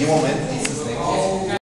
Има момент,